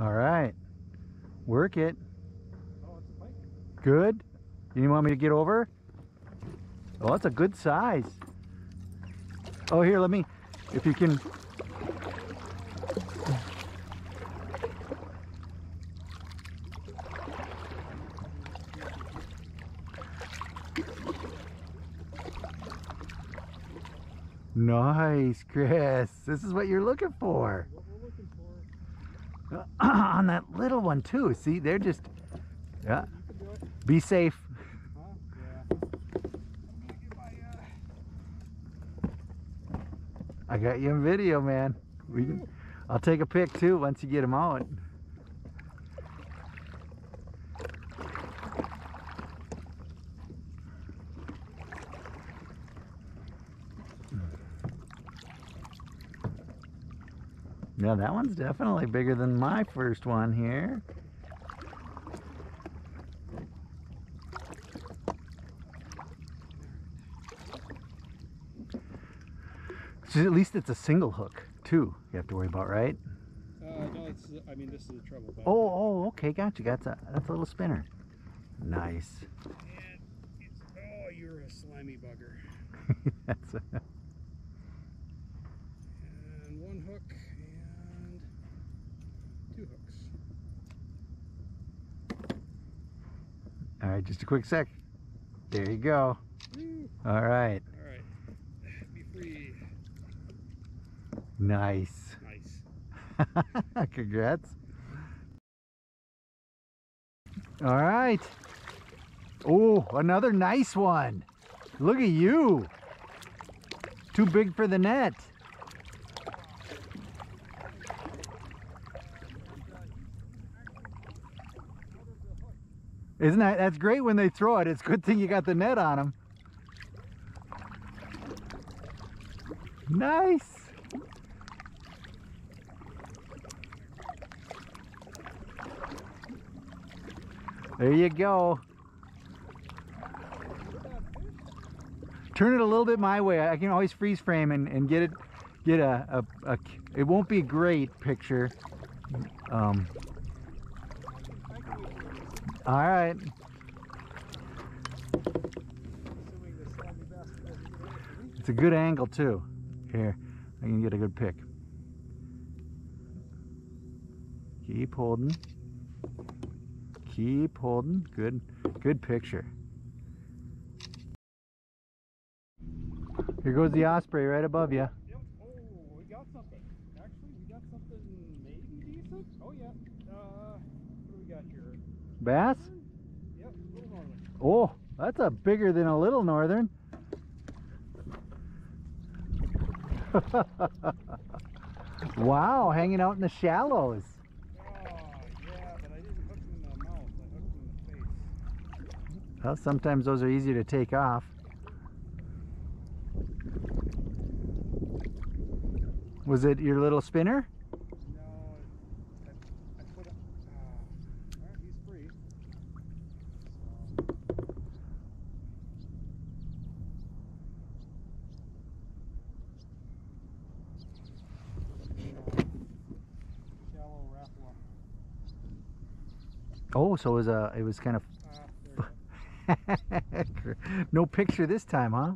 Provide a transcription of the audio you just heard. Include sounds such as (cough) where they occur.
All right. Work it. Oh, it's a pike. Good. You want me to get over? Oh, that's a good size. Oh, here, let me, if you can. Nice, Chris. This is what you're looking for. (clears throat) On that little one, too. See, they're just, yeah. Be safe. I got you in video, man. We can, I'll take a pic too once you get them out. Yeah, that one's definitely bigger than my first one here. So at least it's a single hook too. You have to worry about, right? uh, no, it's, I mean, this is the trouble. But Oh, oh, okay, gotcha. That's a that's a little spinner. Nice. And it's, oh, you're a slimy bugger. (laughs) that's a, And one hook all right. Just a quick sec. There you go. Woo. All right. All right. Be free. Nice. Nice. (laughs) Congrats. All right. Oh, another nice one. Look at you. Too big for the net. Isn't that that's great when they throw it? It's a good thing you got the net on them. Nice. There you go. Turn it a little bit my way. I can always freeze frame and, and get it, get a, a, a, it won't be a great picture. Um, all right. Assuming the slimy bastard doesn't get away from me. It's a good angle too. Here, I can get a good pic. Keep holding. Keep holding. Good, good picture. Here goes the osprey right above you. Oh, we got something. Actually, we got something maybe decent. Oh, yeah. Uh, what do we got here? Bass? Yep. Oh, that's a bigger than a little northern. (laughs) wow, hanging out in the shallows. Well, sometimes those are easier to take off. Was it your little spinner? No, I, I put it. Uh, alright, he's free. So. Shallow Rapala. Oh, so it was a it was kind of there you go. no picture this time, huh?